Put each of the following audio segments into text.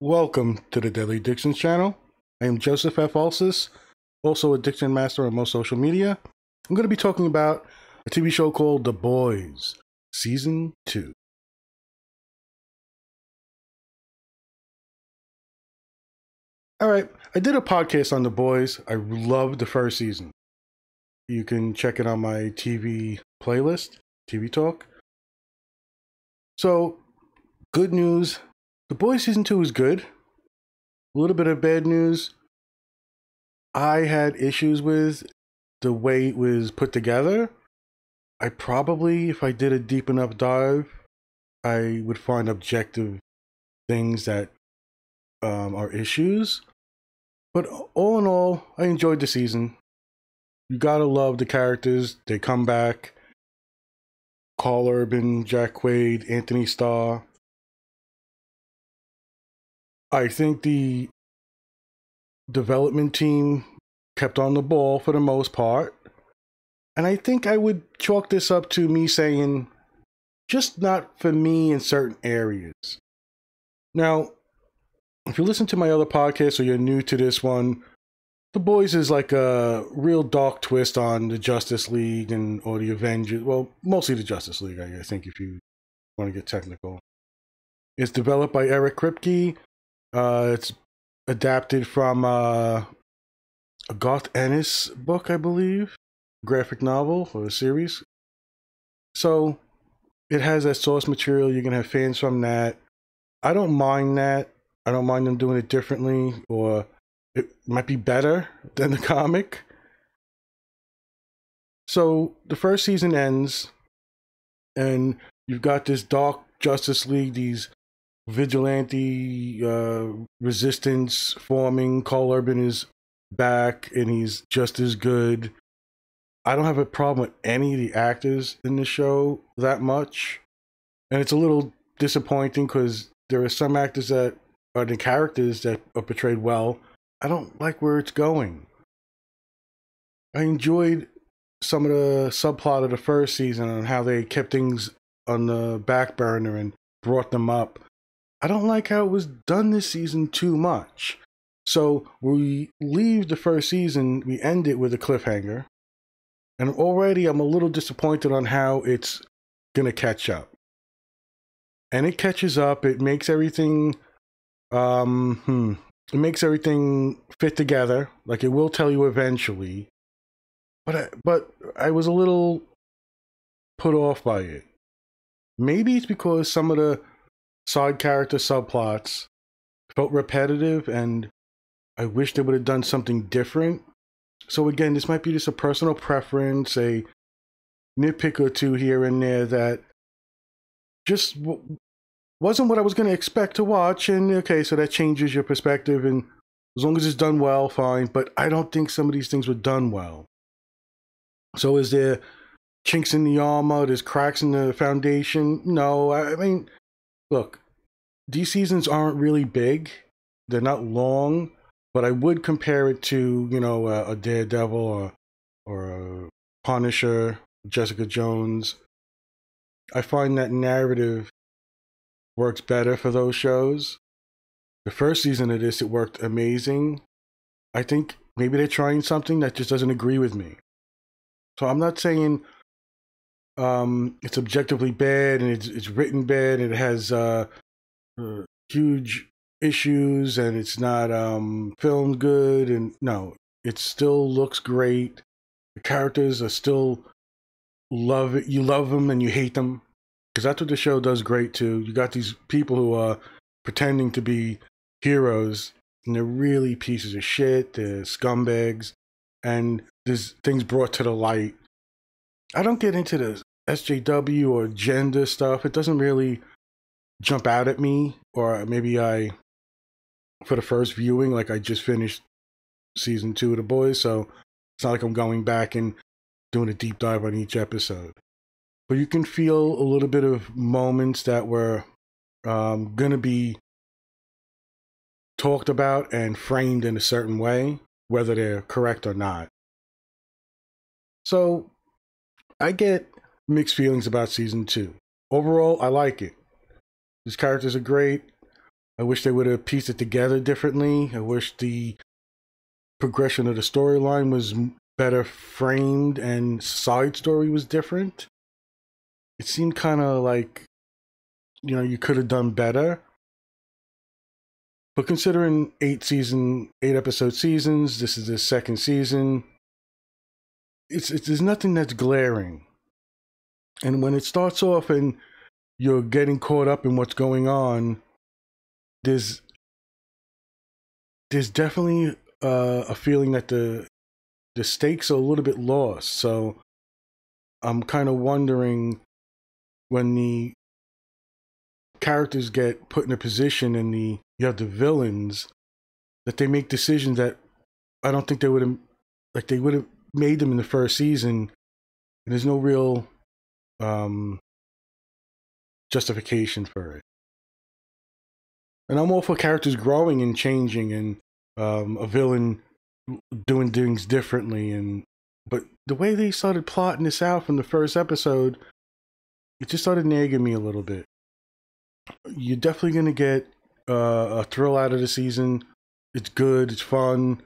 Welcome to the Deadly Addictions channel. I am Joseph F. Ulses, also AddictionMaster on most social media. I'm going to be talking about a TV show called The Boys, Season 2. All right, I did a podcast on The Boys. I loved the first season. You can check it on my TV playlist, TV Talk. So, good news the Boys season two was good. A little bit of bad news. I had issues with the way it was put together. I probably, if I did a deep enough dive, I would find objective things that um, are issues. But all in all, I enjoyed the season. You gotta love the characters. They come back. Karl Urban, Jack Quaid, Anthony Starr. I think the development team kept on the ball for the most part. And I think I would chalk this up to me saying, just not for me in certain areas. Now, if you listen to my other podcast or you're new to this one, The Boys is like a real dark twist on the Justice League and or the Avengers. Well, mostly the Justice League, I think, if you want to get technical. It's developed by Eric Kripke uh, it's adapted from uh, a Garth Ennis book, I believe, graphic novel for a series. So it has that source material. You're gonna have fans from that. I don't mind that. I don't mind them doing it differently, or it might be better than the comic. So the first season ends, and you've got this dark Justice League, these vigilante uh, resistance forming. Karl Urban is back and he's just as good. I don't have a problem with any of the actors in the show that much. And it's a little disappointing because there are some actors that are the characters that are portrayed well. I don't like where it's going. I enjoyed some of the subplot of the first season and how they kept things on the back burner and brought them up. I don't like how it was done this season too much. So we leave the first season, we end it with a cliffhanger. And already I'm a little disappointed on how it's going to catch up. And it catches up, it makes everything um hmm, it makes everything fit together, like it will tell you eventually. But I, but I was a little put off by it. Maybe it's because some of the side character subplots felt repetitive and I wish they would have done something different. So again, this might be just a personal preference, a nitpick or two here and there that just wasn't what I was going to expect to watch. And okay, so that changes your perspective. And as long as it's done well, fine. But I don't think some of these things were done well. So is there chinks in the armor? There's cracks in the foundation? No, I mean, look, these seasons aren't really big. They're not long, but I would compare it to, you know, a, a Daredevil or, or a Punisher, Jessica Jones. I find that narrative works better for those shows. The first season of this, it worked amazing. I think maybe they're trying something that just doesn't agree with me. So I'm not saying um, it's objectively bad and it's, it's written bad. It has uh, uh, huge issues and it's not um, filmed good. And no, it still looks great. The characters are still love it. You love them and you hate them because that's what the show does great too. You got these people who are pretending to be heroes and they're really pieces of shit. They're scumbags and there's things brought to the light. I don't get into the SJW or gender stuff, it doesn't really jump out at me. Or maybe I, for the first viewing, like I just finished season two of The Boys, so it's not like I'm going back and doing a deep dive on each episode. But you can feel a little bit of moments that were um, going to be talked about and framed in a certain way, whether they're correct or not. So I get mixed feelings about season two. Overall, I like it. These characters are great. I wish they would have pieced it together differently. I wish the progression of the storyline was better framed and side story was different. It seemed kind of like, you know, you could have done better. But considering eight season, eight episode seasons, this is the second season. It's, it's there's nothing that's glaring. And when it starts off and you're getting caught up in what's going on, there's there's definitely uh, a feeling that the the stakes are a little bit lost. So I'm kind of wondering when the characters get put in a position and the you have the villains that they make decisions that I don't think they would have like they would have made them in the first season. And there's no real um, justification for it. And I'm all for characters growing and changing and um, a villain doing things differently and but the way they started plotting this out from the first episode it just started nagging me a little bit. You're definitely going to get uh, a thrill out of the season. It's good it's fun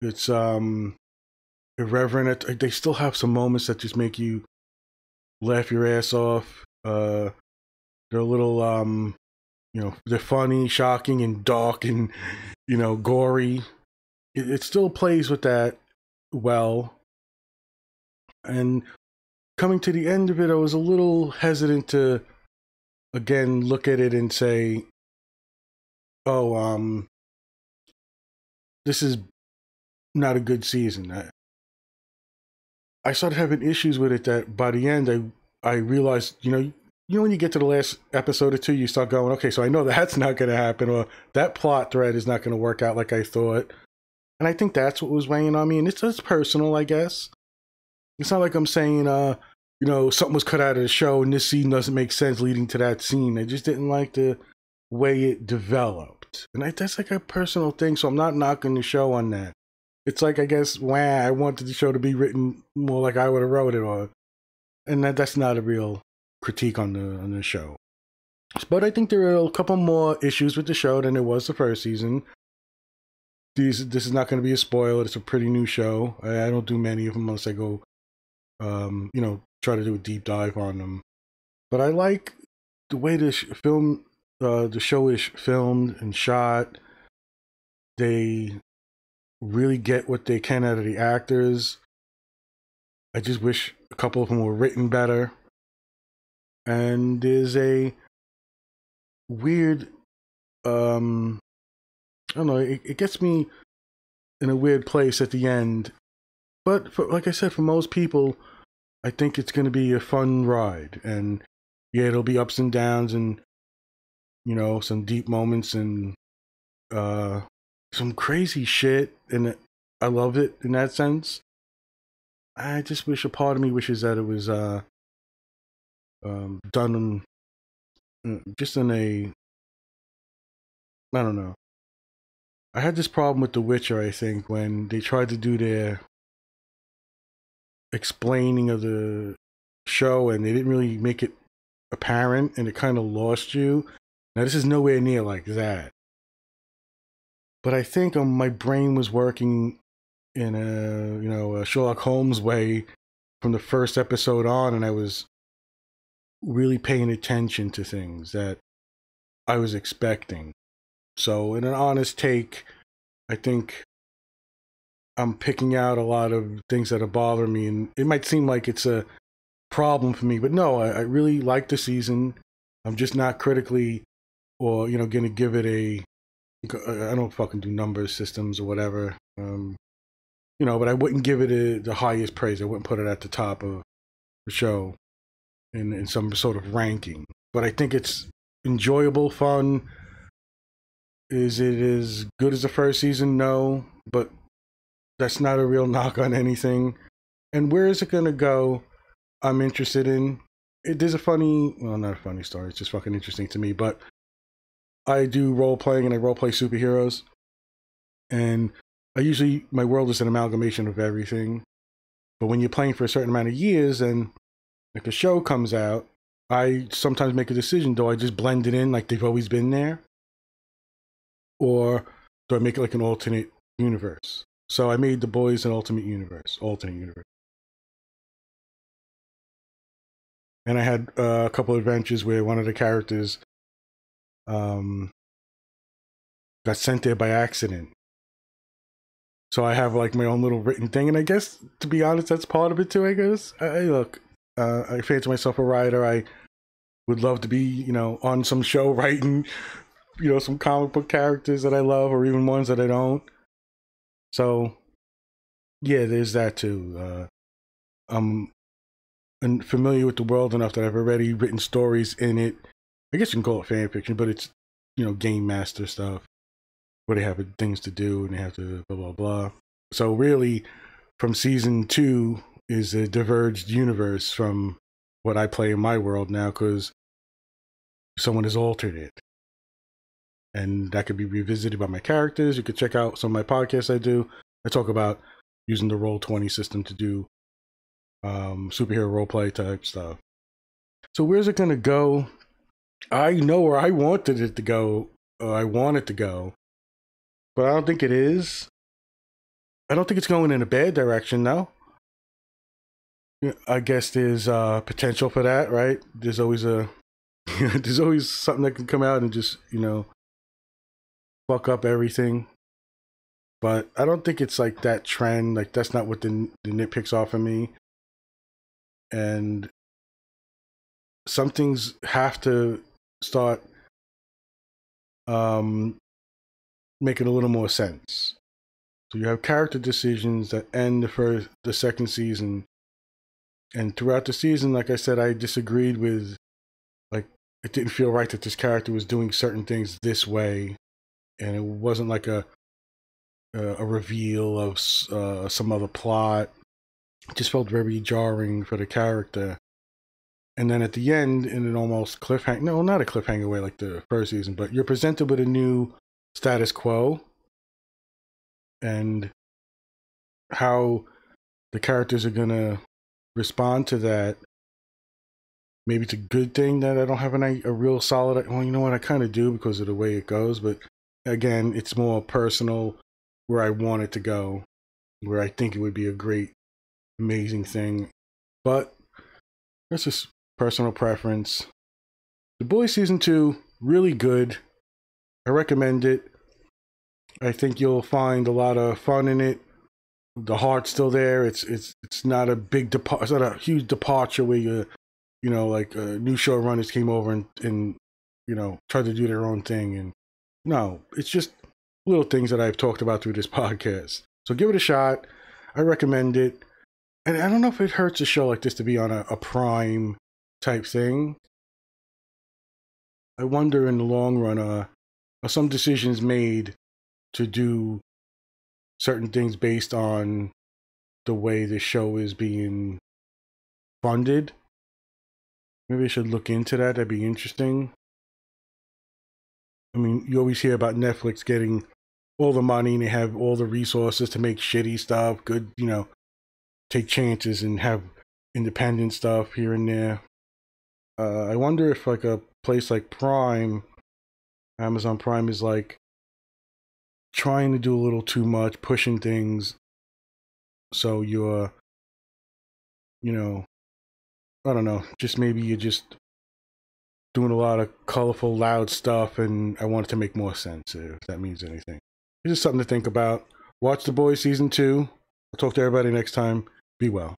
it's um irreverent. They still have some moments that just make you laugh your ass off uh they're a little um you know they're funny shocking and dark and you know gory it, it still plays with that well. And coming to the end of it, I was a little hesitant to again look at it and say, "Oh, um, this is not a good season." I, I started having issues with it. That by the end, I I realized, you know, you know, when you get to the last episode or two, you start going, okay, so I know that's not going to happen, or that plot thread is not going to work out like I thought. And I think that's what was weighing on me. And it's just personal, I guess. It's not like I'm saying, uh, you know, something was cut out of the show and this scene doesn't make sense leading to that scene. I just didn't like the way it developed. And I, that's like a personal thing. So I'm not knocking the show on that. It's like, I guess, wow, I wanted the show to be written more like I would have wrote it or, and that, that's not a real critique on the, on the show. But I think there are a couple more issues with the show than there was the first season these this is not going to be a spoiler. It's a pretty new show. I, I, don't do many of them unless I go, um, you know, try to do a deep dive on them. But I like the way this film, uh, the show is filmed and shot. They really get what they can out of the actors. I just wish a couple of them were written better. And there's a weird um I don't know. It, it gets me in a weird place at the end. But for, like I said, for most people, I think it's going to be a fun ride. And yeah, it'll be ups and downs and, you know, some deep moments and uh, some crazy shit. And I love it in that sense. I just wish a part of me wishes that it was uh, um, done in, just in a, I don't know, I had this problem with The Witcher, I think, when they tried to do their explaining of the show and they didn't really make it apparent and it kind of lost you. Now, this is nowhere near like that. But I think um, my brain was working in a, you know, a Sherlock Holmes way from the first episode on, and I was really paying attention to things that I was expecting. So, in an honest take, I think I'm picking out a lot of things that are bothering me, and it might seem like it's a problem for me, but no, I, I really like the season. I'm just not critically, or you know, going to give it a. I don't fucking do numbers systems or whatever. Um, you know, but I wouldn't give it a, the highest praise. I wouldn't put it at the top of the show in in some sort of ranking. But I think it's enjoyable, fun. Is it as good as the first season? No, but that's not a real knock on anything. And where is it going to go? I'm interested in. It, there's a funny, well, not a funny story. It's just fucking interesting to me. But I do role playing and I role play superheroes. And I usually, my world is an amalgamation of everything. But when you're playing for a certain amount of years and like a show comes out, I sometimes make a decision. Do I just blend it in like they've always been there? or do I make it like an alternate universe? So I made the boys an ultimate universe, alternate universe. And I had uh, a couple of adventures where one of the characters um, got sent there by accident. So I have like my own little written thing, and I guess to be honest, that's part of it too. I guess. I, look, uh, I fancy myself a writer. I would love to be, you know, on some show writing, you know, some comic book characters that I love, or even ones that I don't. So, yeah, there's that too. Uh, I'm familiar with the world enough that I've already written stories in it. I guess you can call it fan fiction, but it's you know game master stuff where they have things to do and they have to blah blah blah. So really, from season two is a diverged universe from what I play in my world now because someone has altered it. And that could be revisited by my characters. You could check out some of my podcasts I do. I talk about using the Roll20 system to do um, superhero role play type stuff. So where's it going to go? I know where I wanted it to go. I want it to go, but I don't think it is. I don't think it's going in a bad direction, though. I guess there's uh, potential for that, right? There's always a there's always something that can come out and just you know fuck up everything. But I don't think it's like that trend. Like that's not what the the nitpicks off of me and some things have to start um, making a little more sense. So you have character decisions that end the first, the second season, and throughout the season, like I said, I disagreed with, like it didn't feel right that this character was doing certain things this way, and it wasn't like a a, a reveal of uh, some other plot it just felt very jarring for the character. And then at the end, in an almost cliffhanger, no, not a cliffhanger way like the first season, but you're presented with a new status quo and how the characters are going to respond to that. Maybe it's a good thing that I don't have an, a real solid, well, you know what, I kind of do because of the way it goes, but again, it's more personal where I want it to go, where I think it would be a great amazing thing. But that's just personal preference. The Boys season two, really good. I recommend it. I think you'll find a lot of fun in it. The heart's still there. It's it's it's not a big depart. It's not a huge departure where you, you know, like uh, new showrunners came over and and you know tried to do their own thing. And no, it's just little things that I've talked about through this podcast. So give it a shot. I recommend it and I don't know if it hurts a show like this to be on a, a prime type thing. I wonder in the long run, uh, are some decisions made to do certain things based on the way the show is being funded? Maybe I should look into that. That'd be interesting. I mean, you always hear about Netflix getting all the money and they have all the resources to make shitty stuff, good, you know, take chances and have independent stuff here and there. Uh, I wonder if like a place like Prime, Amazon Prime is like trying to do a little too much, pushing things. So you're, you know, I don't know, just maybe you're just doing a lot of colorful, loud stuff, and I want it to make more sense, if that means anything. It's just something to think about. Watch The Boys Season 2. I'll talk to everybody next time. Be well.